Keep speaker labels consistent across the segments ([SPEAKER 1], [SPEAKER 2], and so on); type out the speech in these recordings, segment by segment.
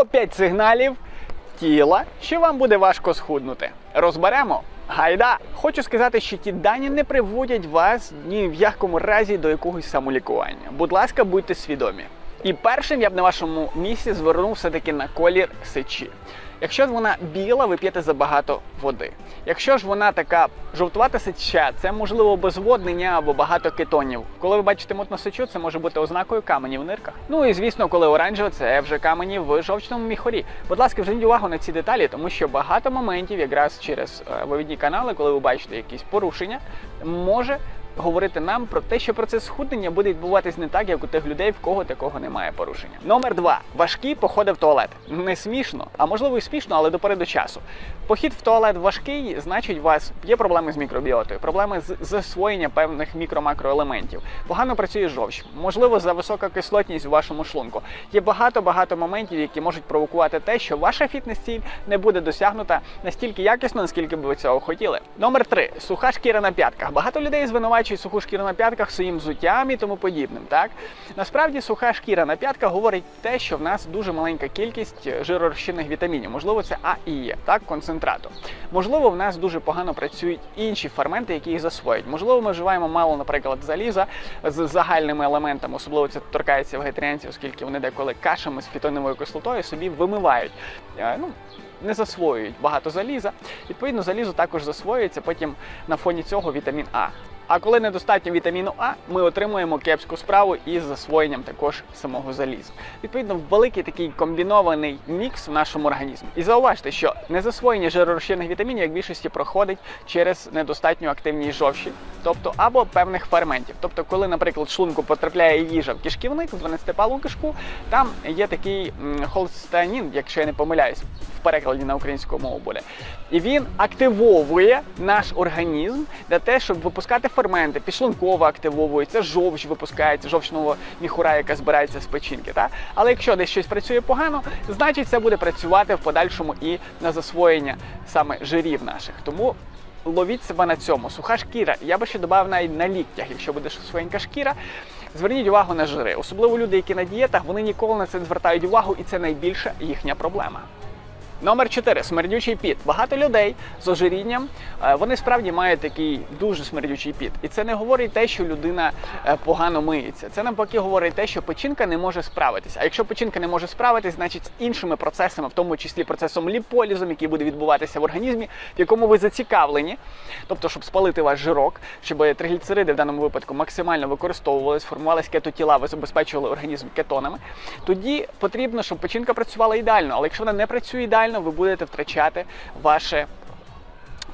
[SPEAKER 1] топ-5 сигналів тіла, що вам буде важко схуднути. Розберемо. Гайда! Хочу сказати, що ті дані не приводять вас ні в якому разі до якогось самолікування. Будь ласка, будьте свідомі. І першим я б на вашому місці звернув все-таки на колір сечі. Якщо ж вона біла, ви п'єте забагато води. Якщо ж вона така жовтувата сеча, це можливо обезводнення або багато кетонів. Коли ви бачите мутну сечу, це може бути ознакою каменів в нирках. Ну і звісно, коли оранжево, це вже камені в жовчному міхорі. Будь ласка, зверніть увагу на ці деталі, тому що багато моментів, якраз через е, вивідні канали, коли ви бачите якісь порушення, може говорити нам про те, що процес схуднення буде відбуватись не так, як у тих людей, в кого такого немає порушення. Номер два важкі походи в туалет. Не смішно, а можливо і смішно, але допереду часу. Похід в туалет важкий, значить, у вас є проблеми з мікробіотою, проблеми з засвоєнням певних мікро-макроелементів. Погано працює жовч, можливо, за висока кислотність у вашому шлунку. Є багато-багато моментів, які можуть провокувати те, що ваша фітнес-ціль не буде досягнута настільки якісно, наскільки б ви цього хотіли. Номер три суха шкіра на п'ятках. Багато людей звинувачують суху шкіру на п'ятках своїм взуттям і тому подібним. Так насправді суха шкіра на п'ятках говорить те, що в нас дуже маленька кількість жиророзчинних вітамінів. Можливо, це А і Є, так, концентрату. Можливо, в нас дуже погано працюють інші ферменти, які їх засвоюють. Можливо, ми вживаємо мало, наприклад, заліза з загальними елементами, особливо це торкається вегетаріанців, оскільки вони деколи кашами з фітоновою кислотою собі вимивають. е, Ну, не засвоюють багато заліза. Відповідно, залізо також засвоюється потім на фоні цього вітамін А. А коли недостатньо вітаміну А, ми отримуємо кепську справу із засвоєнням також самого заліза. Відповідно, великий такий комбінований мікс в нашому організмі. І зауважте, що незасвоєння жиророзчинних вітамінів, як більшості, проходить через недостатню активність жовчі, тобто або певних ферментів. Тобто, коли, наприклад, шлунку потрапляє їжа в кишківник, в 12-палу кишку, там є такий м, холцистеанін, якщо я не помиляюсь, в перекладі на українську мову буде. І він активовує наш організм для те, щоб випускати ферменти, підшлунково активовується, жовч випускається, жовчного міхура, яка збирається з печінки. Та? Але якщо десь щось працює погано, значить це буде працювати в подальшому і на засвоєння саме жирів наших. Тому ловіть себе на цьому. Суха шкіра. Я би ще додав навіть на ліктях, якщо буде своєнька шкіра. Зверніть увагу на жири. Особливо люди, які на дієтах, вони ніколи на це не звертають увагу, і це найбільша їхня проблема. Номер 4. смердючий піт. Багато людей з ожирінням е, вони справді мають такий дуже смердючий піт. І це не говорить те, що людина е, погано миється. Це навпаки говорить те, що печінка не може справитися. А якщо печінка не може справитись, значить іншими процесами, в тому числі процесом ліполізом, який буде відбуватися в організмі, в якому ви зацікавлені, тобто, щоб спалити ваш жирок, щоб тригліцериди в даному випадку максимально використовувалися, формувалися кетотіла, ви забезпечували організм кетонами. Тоді потрібно, щоб печінка працювала ідеально. Але якщо вона не працює ідеально, ви будете втрачати ваше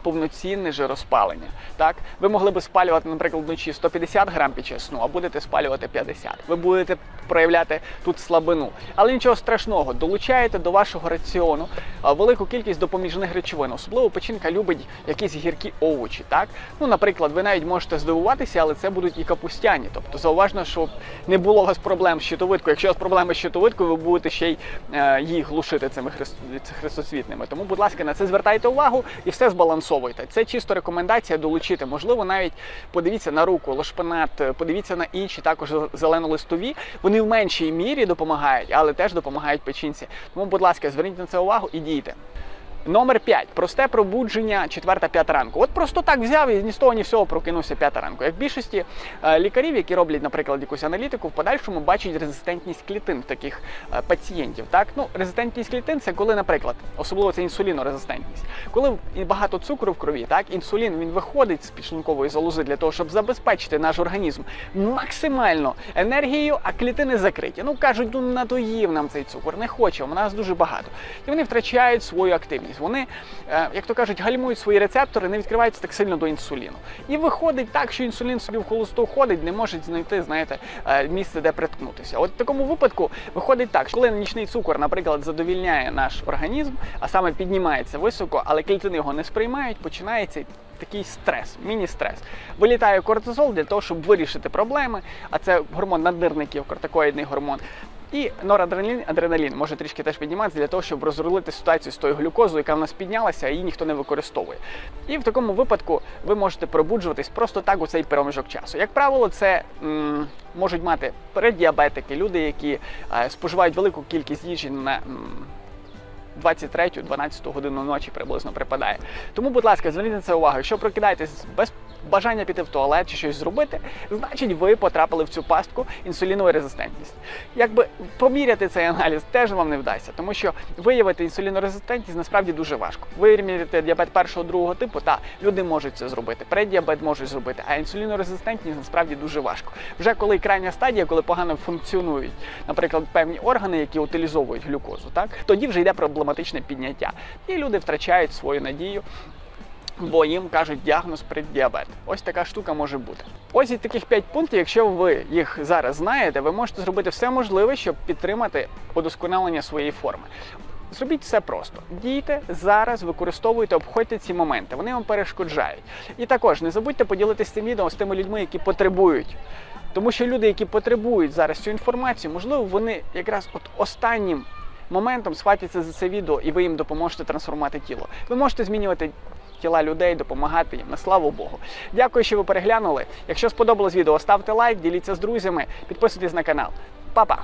[SPEAKER 1] повноцінне жироспалення. Так, ви могли би спалювати, наприклад, вночі 150 грам під час сну, а будете спалювати 50. Ви будете проявляти тут слабину. Але нічого страшного, долучаєте до вашого раціону велику кількість допоміжних речовин. Особливо печінка любить якісь гіркі овочі. Так, ну, наприклад, ви навіть можете здивуватися, але це будуть і капустяні. Тобто зауважно, щоб не було у вас проблем з щитовидкою. Якщо у вас проблеми з щитовидкою, ви будете ще й е, їх глушити цими хрест- хрестоцвітними. Тому, будь ласка, на це звертайте увагу і все збалансовуйте. Це чисто рекомендація долучити. Можливо, навіть подивіться на руку, лошпинат, подивіться на інші, також зеленолистові. Вони в меншій мірі допомагають, але теж допомагають печінці. Тому, будь ласка, зверніть на це увагу і дійте. Номер 5. Просте пробудження 4-5 ранку. От просто так взяв і ні з того, ні всього прокинувся 5 ранку. Як більшості е, лікарів, які роблять, наприклад, якусь аналітику, в подальшому бачать резистентність клітин в таких е, пацієнтів. Так, ну резистентність клітин це коли, наприклад, особливо це інсулінорезистентність. Коли багато цукру в крові, так інсулін він виходить з підшлункової залози для того, щоб забезпечити наш організм максимально енергією, а клітини закриті. Ну кажуть, ну надоїв нам цей цукор, не хочемо, у нас дуже багато. І вони втрачають свою активність. Вони, е, як то кажуть, гальмують свої рецептори, не відкриваються так сильно до інсуліну. І виходить так, що інсулін собі в холосту ходить, не може знайти, знаєте, е, місце, де приткнутися. От в такому випадку виходить так, що коли нічний цукор, наприклад, задовільняє наш організм, а саме піднімається високо, але клітини його не сприймають, починається такий стрес, міні-стрес. Вилітає кортизол для того, щоб вирішити проблеми, а це гормон наднирників, кортикоїдний гормон. І норадреналін адреналін може трішки теж підніматися для того, щоб розрулити ситуацію з тою глюкозою, яка в нас піднялася, а її ніхто не використовує. І в такому випадку ви можете пробуджуватись просто так у цей проміжок часу. Як правило, це м, можуть мати переддіабетики, люди, які е, споживають велику кількість їжі на. м, 23-12 годину ночі приблизно припадає. Тому, будь ласка, зверніть на це увагу. Якщо прокидаєтесь без бажання піти в туалет чи щось зробити, значить ви потрапили в цю пастку інсулінової резистентність. Якби поміряти цей аналіз теж вам не вдасться, тому що виявити інсулінорезистентність насправді дуже важко. Виміряти діабет першого другого типу, та люди можуть це зробити. Преддіабет можуть зробити, а інсулінорезистентність насправді дуже важко. Вже коли крайня стадія, коли погано функціонують, наприклад, певні органи, які утилізовують глюкозу, так тоді вже йде проблематичне підняття, і люди втрачають свою надію. Бо їм кажуть діагноз преддіабет. Ось така штука може бути. Ось і таких 5 пунктів. Якщо ви їх зараз знаєте, ви можете зробити все можливе, щоб підтримати удосконалення своєї форми. Зробіть все просто. Дійте зараз, використовуйте, обходьте ці моменти. Вони вам перешкоджають. І також не забудьте поділитися цим відео з тими людьми, які потребують. Тому що люди, які потребують зараз цю інформацію, можливо, вони якраз от останнім моментом схватяться за це відео, і ви їм допоможете трансформувати тіло. Ви можете змінювати тіла людей, допомагати їм. На славу Богу. Дякую, що ви переглянули. Якщо сподобалось відео, ставте лайк, діліться з друзями, підписуйтесь на канал. Па-па!